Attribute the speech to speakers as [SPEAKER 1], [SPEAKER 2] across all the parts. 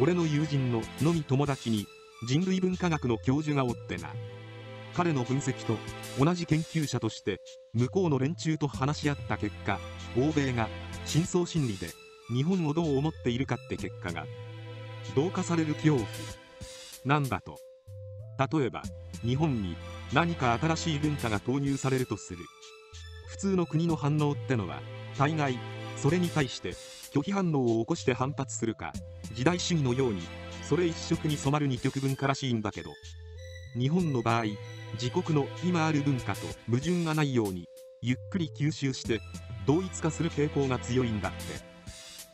[SPEAKER 1] 俺の友人ののみ友達に人類文化学の教授がおってな。彼の分析と同じ研究者として向こうの連中と話し合った結果欧米が深層心理で日本をどう思っているかって結果が同化される恐怖。なんだと。例えば日本に何か新しい文化が投入されるとする。普通の国の反応ってのは大概それに対して拒否反応を起こして反発するか時代主義のようにそれ一色に染まる二極文化らしいんだけど日本の場合自国の今ある文化と矛盾がないようにゆっくり吸収して同一化する傾向が強いんだって。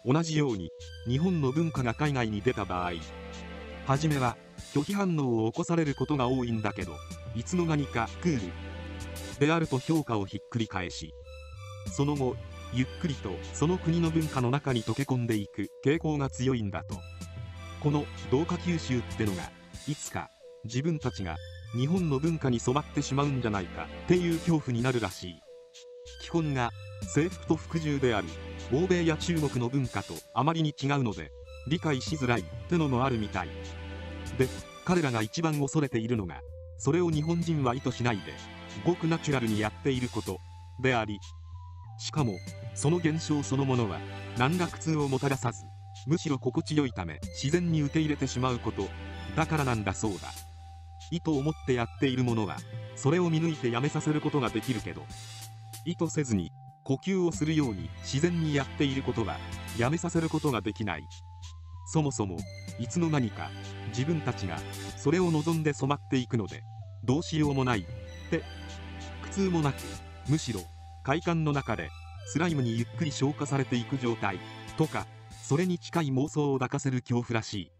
[SPEAKER 1] 同じように日本の文化が海外に出た場合初めは拒否反応を起こされることが多いんだけどいつの間にかクールであると評価をひっくり返しその後ゆっくりとその国の文化の中に溶け込んでいく傾向が強いんだと。この同化吸収ってのがいつか自分たちが日本の文化に染まってしまうんじゃないかっていう恐怖になるらしい。基本が制服と服従である欧米や中国の文化とあまりに違うので理解しづらいってのもあるみたい。で彼らが一番恐れているのがそれを日本人は意図しないでごくナチュラルにやっていることでありしかもその現象そのものは何ら苦痛をもたらさずむしろ心地よいため自然に受け入れてしまうことだからなんだそうだ。意図を持ってやっているものはそれを見抜いてやめさせることができるけど意図せずに呼吸をするように自然にやっていることはやめさせることができない。そもそもいつの間にか自分たちがそれを望んで染まっていくのでどうしようもないって苦痛もなくむしろ快感の中でスライムにゆっくり消化されていく状態とかそれに近い妄想を抱かせる恐怖らしい。